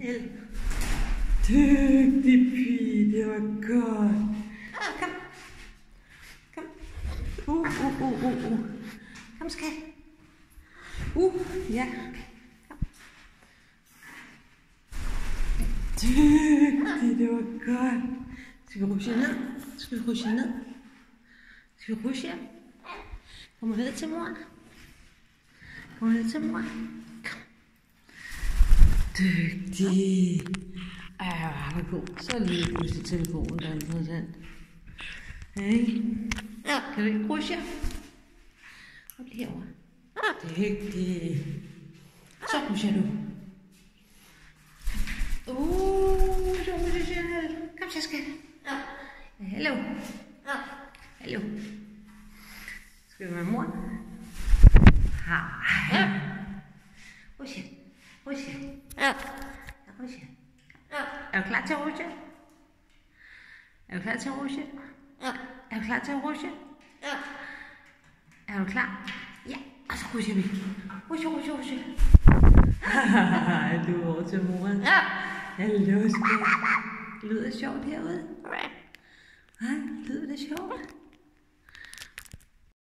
El. Dygtig pige, det var godt. Ah, kom. Kom. Uh, uh, uh, uh, uh. Kom, skat. Uh, ja. Kom. Dygtig, det var godt. Skal vi rushe ned? Skal vi rushe ned? Skal vi rushe? Kom ned til mor. Kom ned til mor. Dygtig. Ej, hvor er god. Så lige pludselig telefonen, der er interessant. Hey. Ja, kan du ikke rushe? Kom lige herovre. Dygtig. Så rusher du. Uh, så rusher jeg. Kom så, skat. Ja. Hallo. Ja. Hallo. Skal vi med mor? Ha. Ja. Rushe. Rushe. Ja. Rushe. Ja. Er du klar til at rushe? Er du klar til at rushe? Ja. Er du klar til at rushe? Ja. Er du klar? Ja. Og så rusher vi. Rushe, rushe, rushe. du er over til mor. Ja. Hallo, skat. Lyder sjovt herude? Hej, lyder det sjovt?